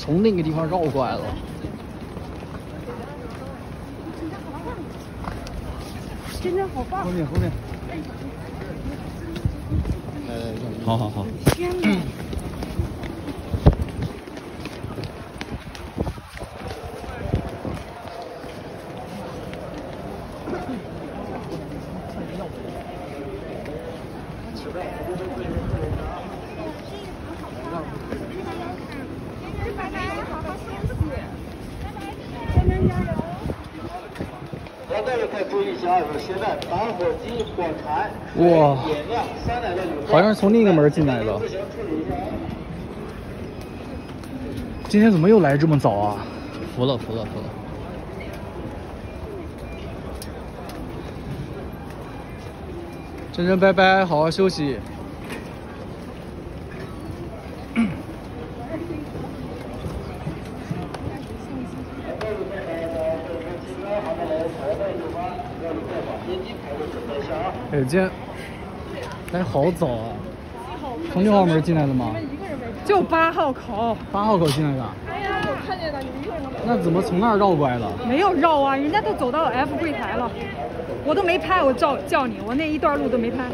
从那个地方绕过来了。真的好棒！后面后面。好好好。天哪！各位可以注意一下，有现在打火机、火柴、哇好像是从另一个门进来的。今天怎么又来这么早啊？服了服了服了。真真拜拜，好好休息。哎，今天来好早啊！从六号门进来的吗？就八号口。八号口进来的。哎呀，我看见了，你们一个人都没有。那怎么从那儿绕过来的？没有绕啊，人家都走到 F 柜台了，我都没拍，我叫叫你，我那一段路都没拍。